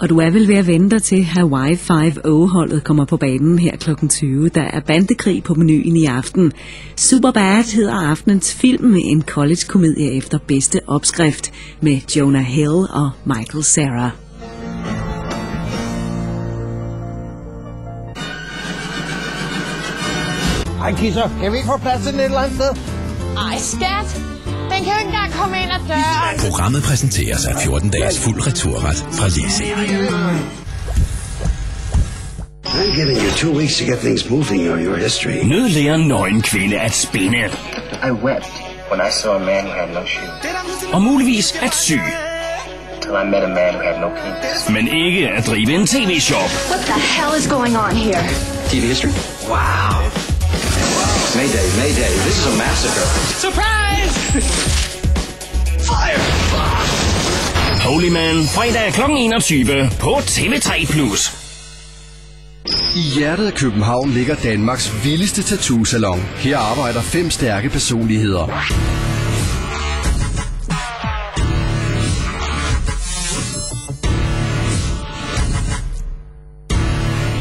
Og du er vel ved at vente dig til Hawaii 5-0-holdet kommer på banen her kl. 20. Der er bandekrig på menuen i aften. Superbad hedder aftenens film, en college-komedie efter bedste opskrift med Jonah Hill og Michael Cera. Hej kisser, kan vi ikke få plads til den et eller andet sted? Ej, skat. Den kan jo ikke engang komme ind ad døren. Programmet præsenteres af 14 dages fuld returret fra Lise. I'm giving you two weeks to get things moving on your history. Nød lærer nøgen kvinde at spinde. I wept when I saw a man who had no shoes. Og muligvis at sy. Till I met a man who had no penis. Men ikke at drive en tv-shop. What the hell is going on here? TV history? Wow. Mayday, Mayday, this is a massacre. Holy man, fredag kl. 21 på TV3+. I hjertet af København ligger Danmarks vildeste tattoo-salon. Her arbejder fem stærke personligheder.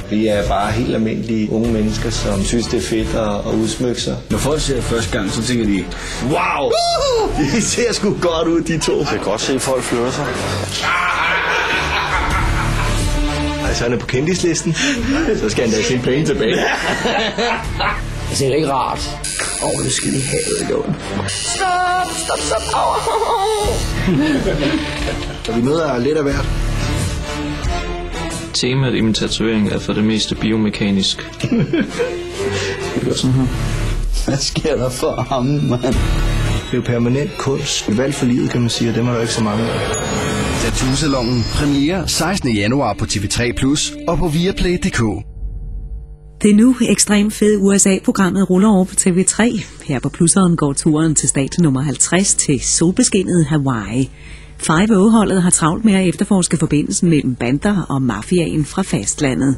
Vi er bare helt almindelige unge mennesker, som synes, det er fedt at, at udsmykke sig. Når folk ser det første gang, så tænker de, wow! De ser sgu godt ud, de to. Jeg kan godt se, at folk flytter sig. Altså, han er på kendislisten. Så skal han da se penge tilbage. Altså, det er ikke rart. Åh, oh, det skal de have, Lund. Stop, stop, stop. Au. Så vi noget er lidt af hvert. Temaet i min tatovering er for det meste biomekanisk. Det gør sådan her. Hvad sker der for ham, mand? Det er jo permanent kunst. Valg for livet, kan man sige, og dem er der ikke så mange af. Tattoo-salonen premiere 16. januar på TV3 Plus og på Viaplay.dk. Det nu ekstremt fede USA-programmet ruller over på TV3. Her på plusseren går turen til stat nummer 50 til solbeskinnet Hawaii. 5-0-holdet har travlt med at efterforske forbindelsen mellem bander og mafiaen fra fastlandet.